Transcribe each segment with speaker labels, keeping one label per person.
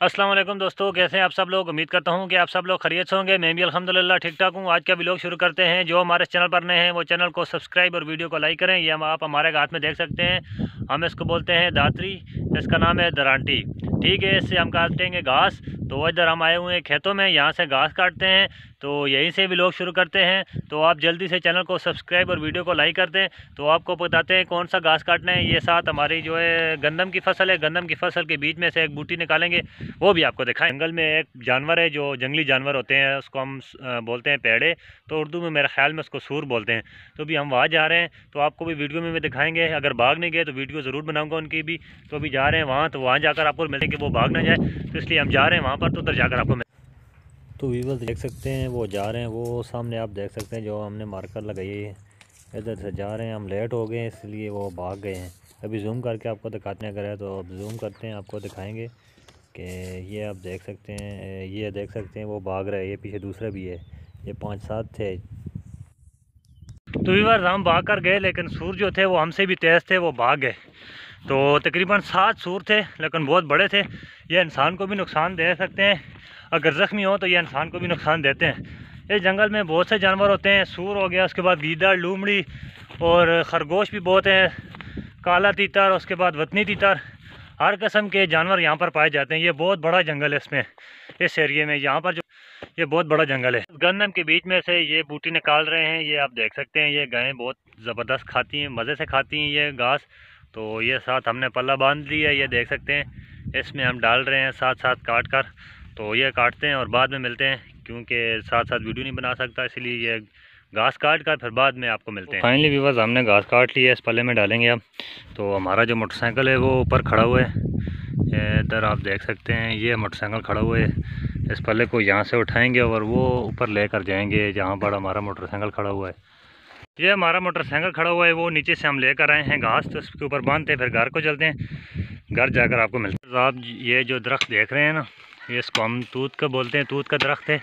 Speaker 1: वालेकुम दोस्तों, कैसे हैं आप सब लोग? उम्मीद करता हूँ कि आप सब लोग खरीद होंगे। मैं भी अल्हम्दुलिल्लाह ठीक ठाक हूँ। आज का भी लोग शुरू करते हैं। जो हमारे चैनल पर नए हैं, वो चैनल को सब्सक्राइब और वीडियो को लाइक करें। ये हम आप हमारे हाथ में देख सकते हैं। हम इसको बोलते हैं दात्री। इसका नाम है दरांटी। ठीक है, इससे हम काटेंगे घास। तो इधर हम आए हुए हैं खेतों में, यहाँ से घास काटते हैं। तो यहीं से भी लोग शुरू करते हैं। तो आप जल्दी से चैनल को सब्सक्राइब और वीडियो को लाइक कर दें। तो आपको बताते हैं कौन सा घास काटना है। ये साथ हमारी जो है गंदम की फ़सल है। गंदम की फ़सल के बीच में से एक बूटी निकालेंगे। वो भी आपको दिखाएँ। जंगल में एक जानवर है जो जंगली जानवर होते हैं, उसको हम बोलते हैं पेड़े। तो उर्दू में मेरे ख्याल में उसको सूर बोलते हैं। तो भी हम वहाँ जा रहे हैं। तो आपको भी वीडियो में भी दिखाएँगे। अगर भाग नहीं गए तो वीडियो ज़रूर बनाऊँगा उनकी भी। तो अभी जा रहे हैं वहाँ। तो वहाँ जाकर आपको मिलेंगे। कि वो भाग ना जाए तो इसलिए हम जा रहे हैं वहाँ पर तो उधर जाकर आपको तो वीवर देख सकते हैं वो जा रहे हैं वो सामने आप देख सकते हैं जो हमने मार्कर लगाई है। इधर से जा रहे हैं हम लेट हो गए इसलिए वो भाग गए हैं। अभी जूम करके आपको दिखाते हैं अगर है तो अब जूम करते हैं आपको दिखाएँगे कि ये आप देख सकते हैं ये देख सकते हैं वो भाग रहे हैं ये पीछे दूसरा भी है ये पाँच सात थे। तो वीवर हम भाग कर गए लेकिन सूर जो थे वो हमसे भी तेज़ थे वो भाग गए। तो तकरीबन सात सूर थे, लेकिन बहुत बड़े थे। ये इंसान को भी नुकसान दे सकते हैं। अगर ज़ख्मी हो तो ये इंसान को भी नुकसान देते हैं। इस जंगल में बहुत से जानवर होते हैं। सूर हो गया, उसके बाद गीदड़ लूमड़ी और खरगोश भी बहुत हैं। काला तीतर, उसके बाद वतनी तीतर। हर कस्म के जानवर यहाँ पर पाए जाते हैं। ये बहुत बड़ा जंगल है इसमें, इस एरिए में। यहाँ पर जो, ये बहुत बड़ा जंगल है। गंदम के बीच में से ये बूटी निकाल रहे हैं। ये आप देख सकते हैं, ये गायें बहुत ज़बरदस्त खाती हैं, मज़े से खाती हैं। ये घास तो ये साथ हमने पल्ला बाँध लिया है ये देख सकते हैं। इसमें हम डाल रहे हैं साथ साथ काट कर। तो ये काटते हैं और बाद में मिलते हैं, क्योंकि साथ साथ वीडियो नहीं बना सकता, इसलिए ये घास काट कर फिर बाद में आपको मिलते हैं। फाइनली व्यूवर्स हमने घास काट लिया इस पल्ले में डालेंगे अब। तो हमारा जो मोटरसाइकिल है, वो ऊपर खड़ा हुआ है। इधर आप देख सकते हैं, ये मोटरसाइकिल खड़ा हुआ है। इस पल्ले को यहाँ से उठाएँगे और वो ऊपर लेकर जाएँगे, जहाँ पर हमारा मोटरसाइकिल खड़ा हुआ है। ये हमारा मोटरसाइकिल खड़ा हुआ है, वो नीचे से हम लेकर आए हैं घास तो उसके ऊपर बांधते हैं, फिर घर को चलते हैं। घर जाकर आपको मिलते हैं। आप ये जो दरख्त देख रहे हैं ना, ये इसको हम तूत का बोलते हैं, तूत का दरख्त है।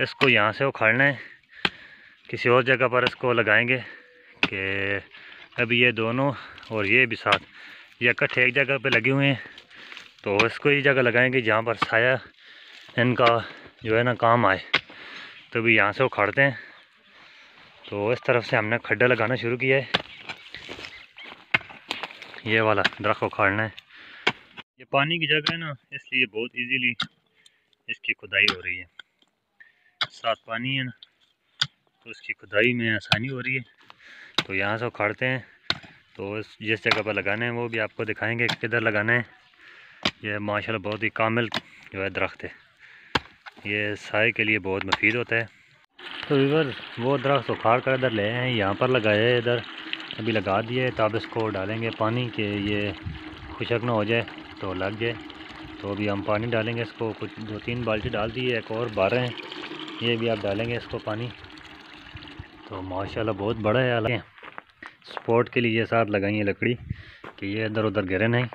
Speaker 1: इसको यहाँ से उखाड़ना है। किसी और जगह पर इसको लगाएँगे कि अभी ये दोनों और ये भी साथ, ये इकट्ठे एक जगह पे लगे हुए हैं। तो इसको ये जगह लगाएँगे जहाँ पर साया इनका जो है ना काम आए। तो भी यहाँ से उखाड़ते हैं। तो इस तरफ़ से हमने खड्डा लगाना शुरू किया है। ये वाला दरख्त उखाड़ना है। ये पानी की जगह है ना, इसलिए बहुत इजीली इसकी खुदाई हो रही है। साफ़ पानी है ना तो इसकी खुदाई में आसानी हो रही है। तो यहाँ से उखाड़ते हैं। तो जिस जगह पर लगाना है, वो भी आपको दिखाएँगे किधर लगाना है। ये माशाल्लाह बहुत ही कामिल जो है दरख्त है। ये साय के लिए बहुत मुफीद होता है। तो इधर वो दरख्त उखाड़ कर इधर ले हैं, यहाँ पर लगाए है इधर। अभी लगा दिए, तब इसको डालेंगे पानी के, ये खुशक ना हो जाए तो लग जाए तो अभी हम पानी डालेंगे इसको, कुछ दो तीन बाल्टी डाल दिए एक और बारह हैं। ये भी आप डालेंगे इसको पानी। तो माशाल्लाह बहुत बड़ा है अलग स्पोर्ट के लिए साथ लगाई है लकड़ी, कि ये इधर उधर गिरे नहीं।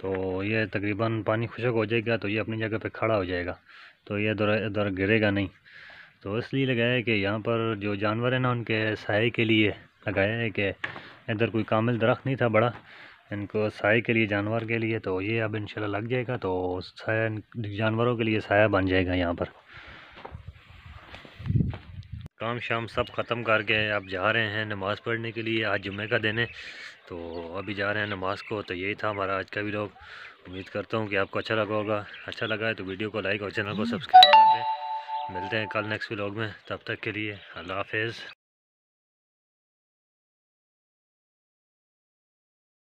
Speaker 1: तो ये तकरीबन पानी खुशक हो जाएगा तो ये अपनी जगह पे खड़ा हो जाएगा। तो ये इधर इधर गिरेगा नहीं। तो इसलिए लगाया है कि यहाँ पर जो जानवर है ना, उनके साय के लिए लगाया है कि इधर कोई कामिल दरख्त नहीं था बड़ा। इनको साय के लिए, जानवर के लिए तो ये अब इंशाल्लाह लग जाएगा तो साया, जानवरों के लिए साया बन जाएगा यहाँ पर। काम शाम सब ख़त्म करके अब जा रहे हैं नमाज़ पढ़ने के लिए, आज जुम्मे का दिन है। तो अभी जा रहे हैं नमाज़ को तो यही था हमारा आज का वीडियो। उम्मीद करता हूँ कि आपको अच्छा लगा होगा। अच्छा लगा है तो वीडियो को लाइक और चैनल को सब्सक्राइब कर दें। मिलते हैं कल नेक्स्ट व्लॉग में तब तक के लिए अल्लाह हाफिज़।